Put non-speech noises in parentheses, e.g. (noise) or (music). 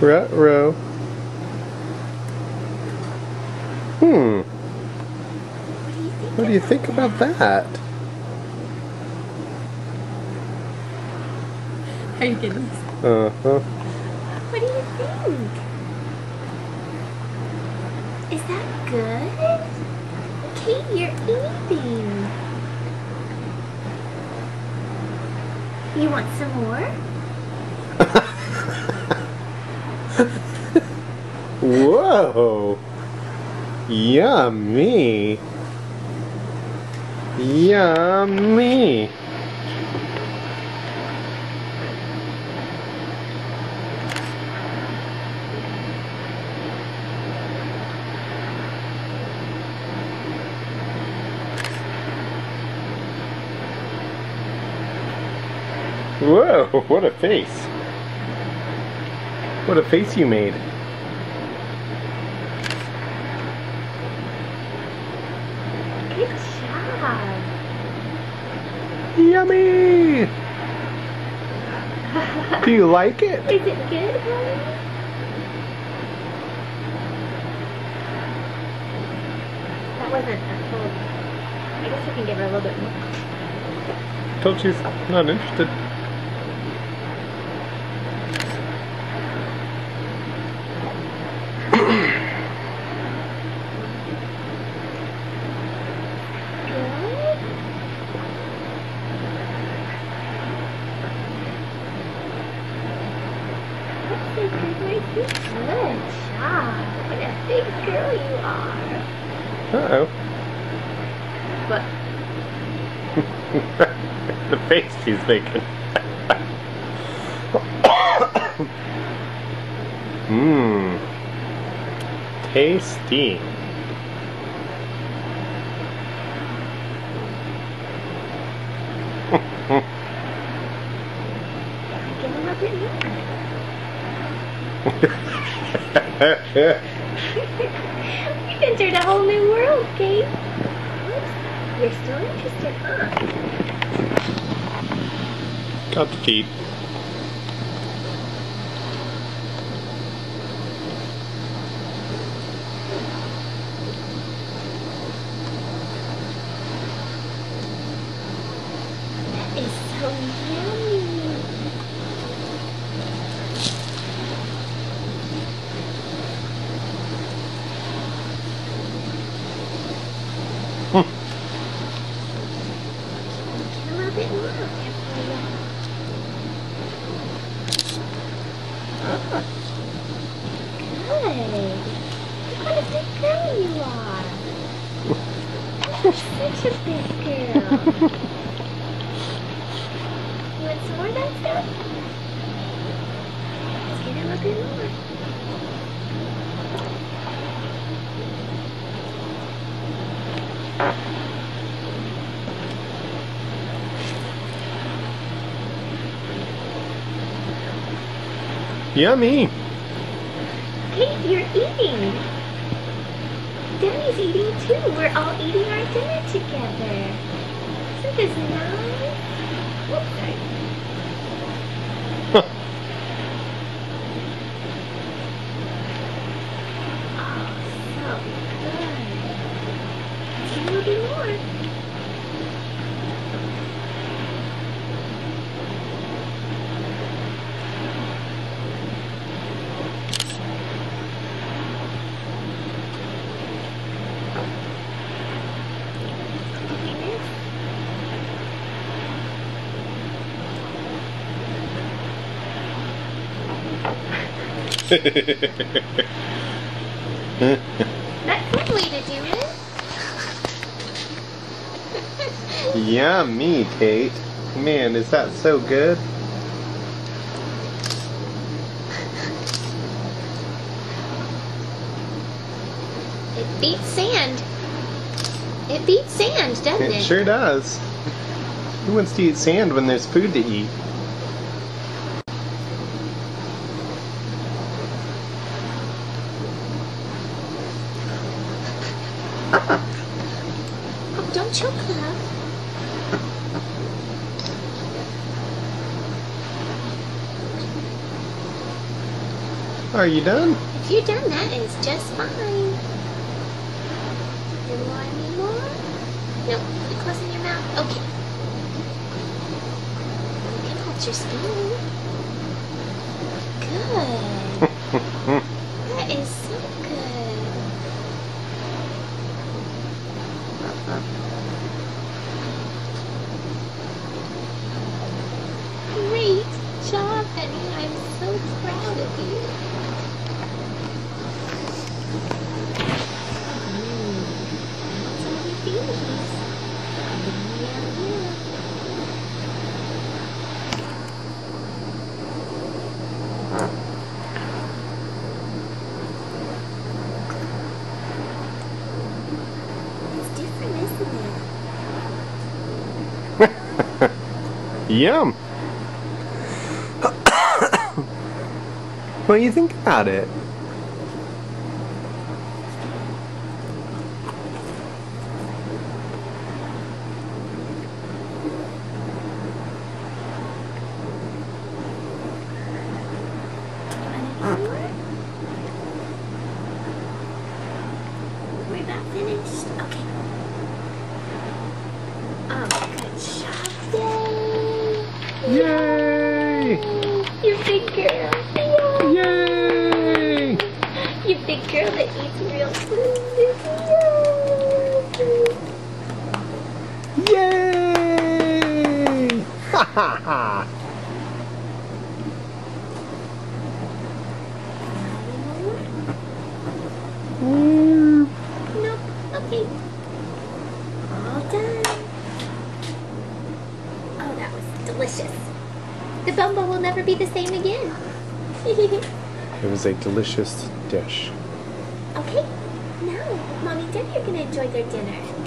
Ruh-roh. Hmm. What do you think? What do you think about that? Are you kidding? Uh-huh. What do you think? Is that good? Kate, you're eating. You want some more? (laughs) Whoa! Yummy! Yummy! Whoa, (laughs) what a face. What a face you made. Good job. Yummy! (laughs) Do you like it? Is it good, honey? That wasn't a full. I guess I can give her a little bit more. Told she's not interested. Good. That's so good, right? Good job. What a big girl you are. Uh-oh. What? (laughs) the face she's making. Mmm. (coughs) Tasty. Give a little bit more. (laughs) You've entered a whole new world, Kate. You're still interested, huh? Got the teeth. It's so yummy. Hmm. A little bit more up there for you. Good. What a big girl you are. You want some more of that stuff? Bit more. Yummy. Kate, you're eating. Daddy's eating too. We're all eating our dinner together. Isn't this nice? (laughs) Oh, so good. A little bit more. That's one way to do it. (laughs) Yummy, Kate. Man, is that so good? It beats sand. It beats sand, doesn't it? It sure does. Who wants to eat sand when there's food to eat? Are you done? If you're done, that is just fine. You want any more? No, put it close in your mouth. Okay. You can hold your spoon. Good. (laughs) That is so good. Great job, Penny. I'm so proud of you. Mm. Some of your feelings. Yeah, yeah. It's different, isn't it? Yum. (coughs) do you think about it? We're about finished. Okay. Oh, good job. Yay! Yay! You big girl. Yay! You big girl that eats real food. Yay! Yay! Ha ha ha! Nope. Okay. All done. Oh, that was delicious. The bumbo will never be the same again. (laughs) It was a delicious dish. okay. Now, Mommy and Daddy are going to enjoy their dinner.